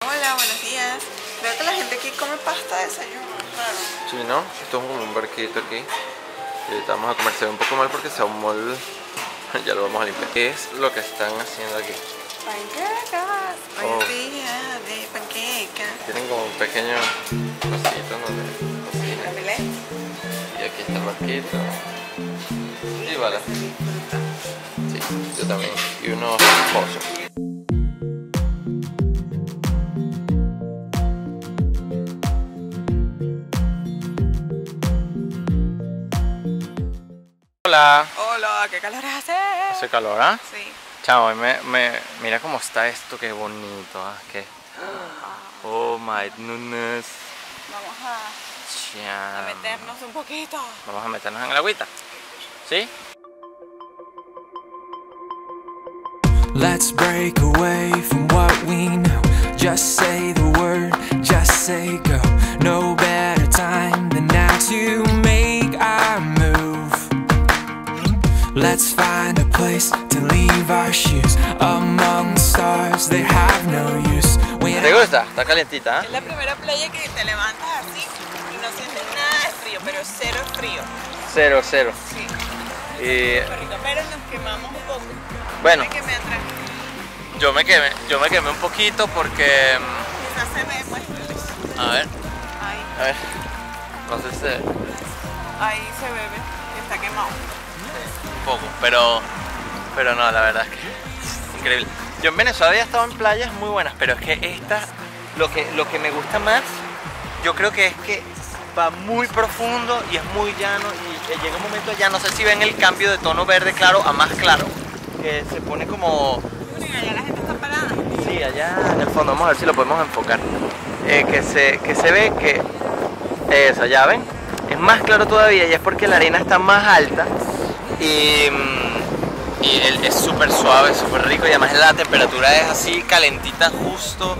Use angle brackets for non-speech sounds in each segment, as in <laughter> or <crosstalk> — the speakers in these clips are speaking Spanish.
Hola, buenos días. Veo que la gente aquí come pasta de desayuno. Claro. Sí, ¿no? Esto es como un barquito aquí. Y ahorita vamos a comer. Se ve un poco mal porque se un mol. <laughs> ya lo vamos a limpiar. ¿Qué es lo que están haciendo aquí? Panquecas. Hoy Oh. día de panquecas. Tienen como un pequeño cosito donde. Barquito. Y vale. Disfruta. Sí, yo también. Y unos pozos. Hola. Hola, qué calor hace. Hace calor, ¿ah? Sí. Chao, me, me, mira cómo está esto, qué bonito, ¿ah? Qué... Oh my goodness. Vamos a, a meternos un poquito. Vamos a meternos en el agüita. ¿Sí? Let's break away from what we know. Just say the word, just say go. No better time than now to make our move. Let's find a place to leave our shoes among the stars. They have no use. ¿Te gusta? Está calientita, ¿ah? Es la primera playa que te levantas así y no sientes nada de frío, pero cero frío. Cero, cero. Sí. Y pero nos quemamos un poco. bueno, Me yo me quemé, yo me quemé un poquito porque... Quizás se ve, pues. A ver, Ahí, a ver. No sé si se ve ahí se ve, está quemado. un poco, pero... Pero no, la verdad es que... Increíble. Yo en Venezuela había estado en playas muy buenas, pero es que esta... Lo que, lo que me gusta más, yo creo que es que va muy profundo y es muy llano y eh, llega un momento ya, no sé si ven el cambio de tono verde claro a más claro, que se pone como... Allá la gente está parada. Sí, allá en el fondo, vamos a ver si lo podemos enfocar. Eh, que, se, que se ve que eso, ya ven, es más claro todavía y es porque la arena está más alta y, mm, y el- es súper suave, súper rico y además la temperatura es así calentita justo.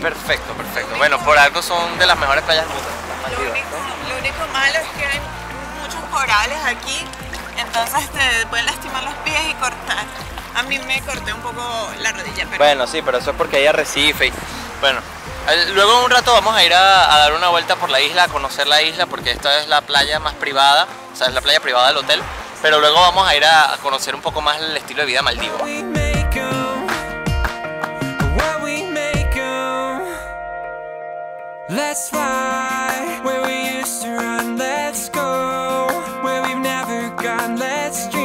Perfecto, perfecto. Bueno, por algo son de las mejores playas del mundo. Lo único, lo único malo es que hay muchos corales aquí, entonces te pueden lastimar los pies y cortar. A mí me corté un poco la rodilla, pero Bueno, sí, pero eso es porque hay arrecife y... Bueno, eh, luego en un rato vamos a ir a, a dar una vuelta por la isla, a conocer la isla, porque esta es la playa más privada, o sea, es la playa privada del hotel. Pero luego vamos a ir a, conocer un poco más el estilo de vida maldivo. make 'em, 'em. Let's fly where we used to run. Let's go where we've never gone. Let's dream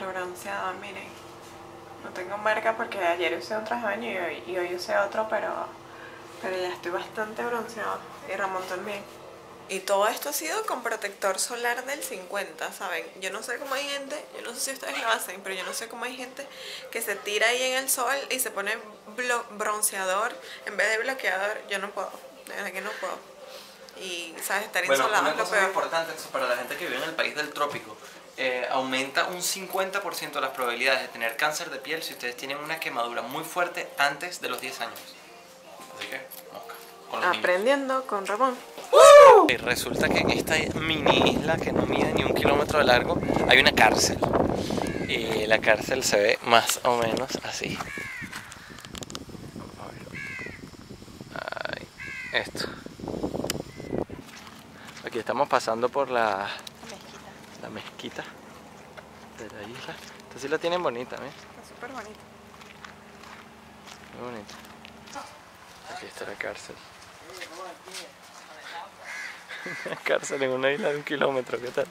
súper bronceada, miren. No tengo marca porque ayer usé un traje de baño y hoy, y hoy usé otro, pero, pero ya estoy bastante bronceada. Y Ramón también. Y todo esto ha sido con protector solar del 50, ¿saben? Yo no sé cómo hay gente, yo no sé si ustedes lo hacen, pero yo no sé cómo hay gente que se tira ahí en el sol y se pone bronceador en vez de bloqueador. Yo no puedo, de verdad que no puedo. Y, ¿sabes? Estar Bueno, insolado una es lo cosa peor. importante eso para la gente que vive en el país del trópico. Eh, aumenta un 50% las probabilidades de tener cáncer de piel si ustedes tienen una quemadura muy fuerte antes de los 10 años. Así que, mosca. Con los niños. Aprendiendo con Ramón. Y resulta que en esta mini isla que no mide ni un kilómetro de largo hay una cárcel. Y la cárcel se ve más o menos así. Ahí, esto. Aquí estamos pasando por la mezquita de la isla. Esta sí la tienen bonita, ¿ves? Está súper bonito. Muy bonita. Aquí está la cárcel. <laughs> Una cárcel en una isla de un kilómetro, ¿qué tal?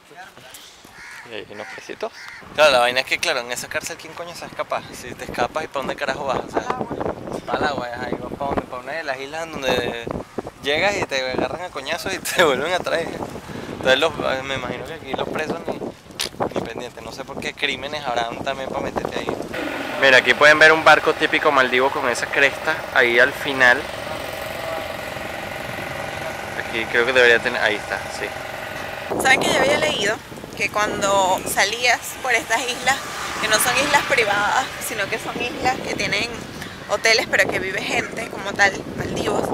Y hay unos pesitos. Claro, la vaina es que, claro, en esa cárcel, ¿quién coño se escapa? Si te escapas, ¿y para dónde carajo vas? O sea, para el agua, ahí vas para, donde, para una de las islas donde llegas y te agarran a coñazos y te <laughs> vuelven a traer. Entonces los, me imagino que aquí los presos ni, ni pendientes. No sé por qué crímenes habrán también para meterte ahí. Mira, aquí pueden ver un barco típico maldivo con esa cresta ahí al final. Aquí creo que debería tener... Ahí está, sí. ¿Saben que yo había leído que cuando salías por estas islas, que no son islas privadas, sino que son islas que tienen hoteles pero que vive gente como tal, Maldivos,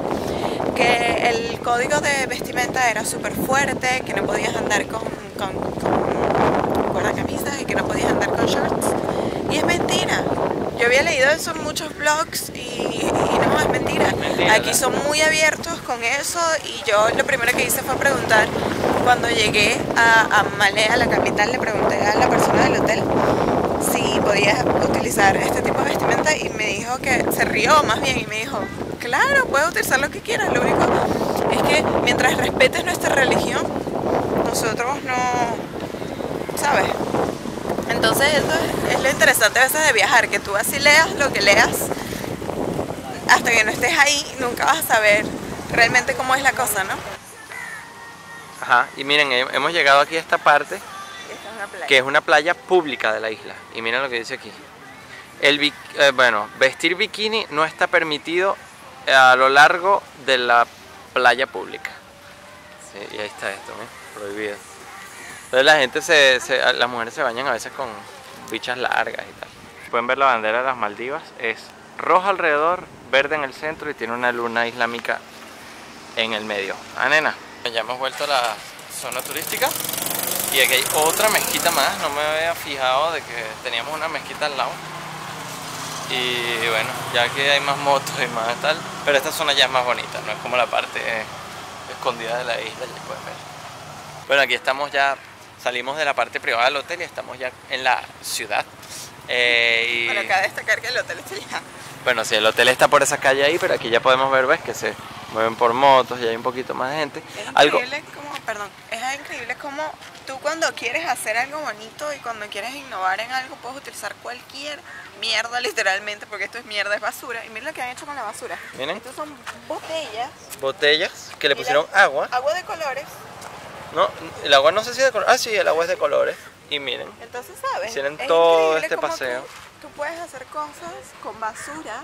que el código de vestimenta era súper fuerte, que no podías andar con, con, con guardacamisas y que no podías andar con shorts. Y es mentira. Yo había leído eso en muchos blogs y, y no, es mentira. Mentira, Aquí ¿no? son muy abiertos con eso y yo lo primero que hice fue preguntar, cuando llegué a, a Malea, la capital, le pregunté a la persona del hotel si podía utilizar este tipo de vestimenta y me dijo que se rió más bien y me dijo, claro, puedes utilizar lo que quieras, lo único es que mientras respetes nuestra religión, nosotros no, ¿sabes? Entonces eso es, es lo interesante a veces de viajar, que tú así leas lo que leas, hasta que no estés ahí nunca vas a saber realmente cómo es la cosa, ¿no? Ajá, y miren, he- hemos llegado aquí a esta parte una playa. que es una playa pública de la isla. Y miren lo que dice aquí. El bi- eh, bueno, vestir bikini no está permitido a lo largo de la playa pública. Sí, y ahí está esto, ¿ven? prohibido. Entonces la gente se, se- las mujeres se bañan a veces con bichas largas y tal. Pueden ver la bandera de las Maldivas, es roja alrededor, verde en el centro y tiene una luna islámica en el medio. Ah, nena. Ya hemos vuelto a la zona turística y aquí hay otra mezquita más. No me había fijado de que teníamos una mezquita al lado. Y bueno, ya que hay más motos y más tal, pero esta zona ya es más bonita, no es como la parte escondida de la isla, ya pueden ver. Bueno, aquí estamos ya, salimos de la parte privada del hotel y estamos ya en la ciudad. Eh, y... Bueno, cabe destacar que el hotel está allá. Bueno, sí, el hotel está por esa calle ahí, pero aquí ya podemos ver, ves, que se mueven por motos y hay un poquito más de gente. Es Algo, increíble como, perdón, es increíble como tú cuando quieres hacer algo bonito y cuando quieres innovar en algo puedes utilizar cualquier mierda literalmente, porque esto es mierda, es basura. Y mira lo que han hecho con la basura. Miren. Estos son botellas, botellas que le pusieron agua. agua de colores. No, el agua no sé si es de color. Ah, sí, el agua es de colores. Y miren, Entonces, ¿sabes? Hicieron Es todo este paseo. Tú, tú puedes hacer cosas con basura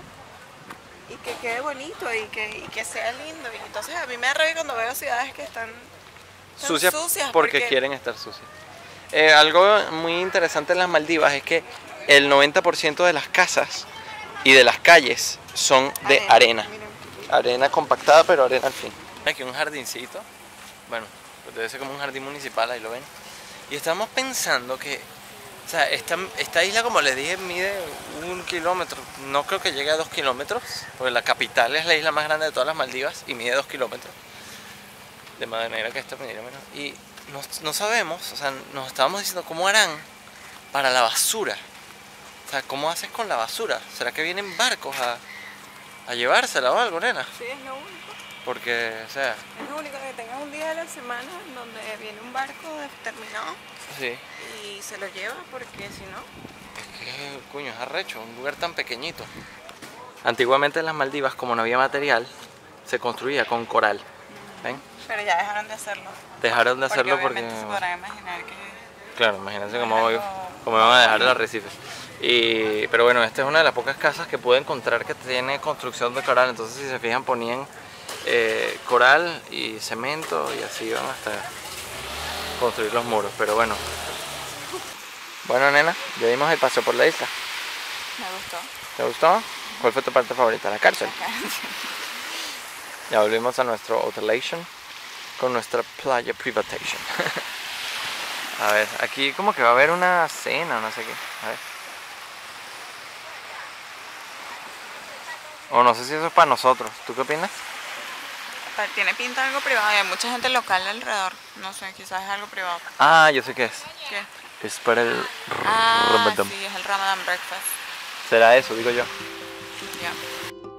y que quede bonito y que, y que sea lindo. Y entonces a mí me da rabia cuando veo ciudades que están Están sucias, sucias porque, porque- quieren estar sucias. Eh, algo muy interesante en las Maldivas es que el 90% de las casas y de las calles son de arena. Arena compactada, pero arena al fin. Aquí un jardincito. Bueno, pues debe ser como un jardín municipal, ahí lo ven. Y estamos pensando que, o sea, esta, esta isla, como les dije, mide un kilómetro. No creo que llegue a dos kilómetros, porque la capital es la isla más grande de todas las Maldivas y mide dos kilómetros. De manera que esta medida menos. Y no, no sabemos, o sea, nos estábamos diciendo cómo harán para la basura. O sea, ¿cómo haces con la basura? ¿Será que vienen barcos a, a llevársela o algo, nena? Sí, es lo único. Porque, o sea, Es lo único que tengas un día de la semana donde viene un barco determinado sí. y se lo lleva porque si no... ¿Qué coño es arrecho? Un lugar tan pequeñito. Antiguamente en las Maldivas, como no había material, se construía con coral. ¿Ven? Pero ya dejaron de hacerlo. Dejaron de hacerlo porque... obviamente se podrán imaginar que... Claro, imagínense cómo, Es voy, cómo van a dejar el arrecife. Y, pero bueno, esta es una de las pocas casas que pude encontrar que tiene construcción de coral. Entonces, si se fijan, ponían eh, coral y cemento y así iban hasta construir los muros. Pero bueno. Bueno, nena, ya dimos el paseo por la isla. Me gustó. ¿Te gustó? ¿Cuál fue tu parte favorita? La cárcel. Ya volvimos a nuestro hotelation con nuestra playa privatation. <laughs> a ver, aquí como que va a haber una cena, no sé qué. A ver. O no sé si eso es para nosotros. ¿Tú qué opinas? Tiene pinta de algo privado hay mucha gente local alrededor. No sé, quizás es algo privado. Ah, yo sé qué es. ¿Qué? Es para el Ah, Ramadan. sí, es el Ramadan Breakfast. Será eso, digo yo. Ya. Estamos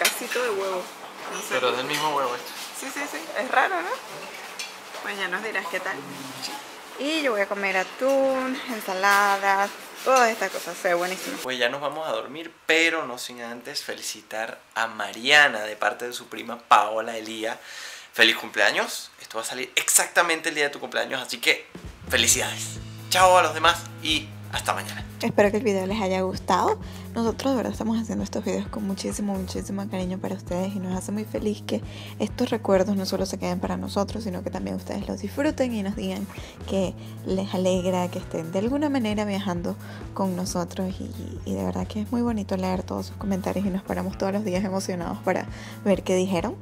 casito de huevo. No sé. Pero es del mismo huevo esto. Sí, sí, sí. Es raro, ¿no? Pues ya nos dirás qué tal. Y yo voy a comer atún, ensaladas, todas estas cosas. Se ve buenísimo. Pues ya nos vamos a dormir, pero no sin antes felicitar a Mariana de parte de su prima Paola Elía. Feliz cumpleaños. Esto va a salir exactamente el día de tu cumpleaños, así que felicidades. Chao a los demás y hasta mañana. Espero que el video les haya gustado. Nosotros de verdad estamos haciendo estos videos con muchísimo, muchísimo cariño para ustedes y nos hace muy feliz que estos recuerdos no solo se queden para nosotros, sino que también ustedes los disfruten y nos digan que les alegra que estén de alguna manera viajando con nosotros y, y de verdad que es muy bonito leer todos sus comentarios y nos paramos todos los días emocionados para ver qué dijeron.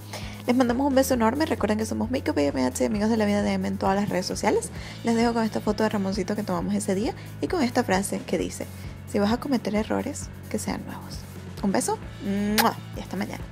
Les mandamos un beso enorme, recuerden que somos Makeup y MH, amigos de la vida de M en todas las redes sociales. Les dejo con esta foto de Ramoncito que tomamos ese día y con esta frase que dice, si vas a cometer errores, que sean nuevos. Un beso y hasta mañana.